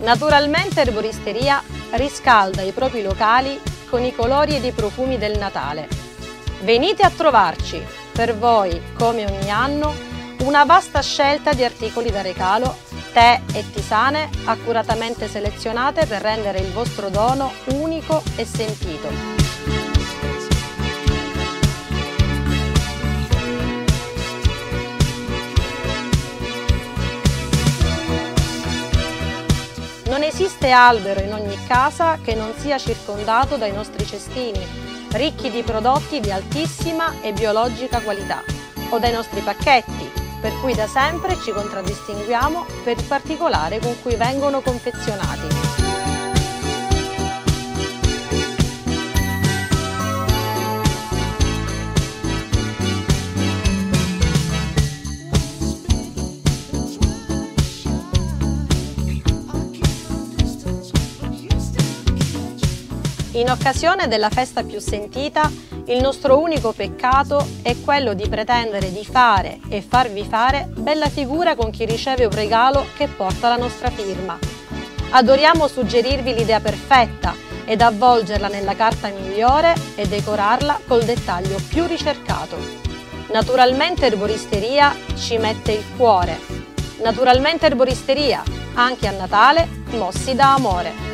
Naturalmente Erboristeria riscalda i propri locali con i colori ed i profumi del Natale. Venite a trovarci, per voi, come ogni anno, una vasta scelta di articoli da regalo, tè e tisane accuratamente selezionate per rendere il vostro dono unico e sentito. Esiste albero in ogni casa che non sia circondato dai nostri cestini, ricchi di prodotti di altissima e biologica qualità, o dai nostri pacchetti, per cui da sempre ci contraddistinguiamo per il particolare con cui vengono confezionati. In occasione della festa più sentita, il nostro unico peccato è quello di pretendere di fare e farvi fare bella figura con chi riceve un regalo che porta la nostra firma. Adoriamo suggerirvi l'idea perfetta ed avvolgerla nella carta migliore e decorarla col dettaglio più ricercato. Naturalmente Erboristeria ci mette il cuore. Naturalmente Erboristeria, anche a Natale, mossi da amore.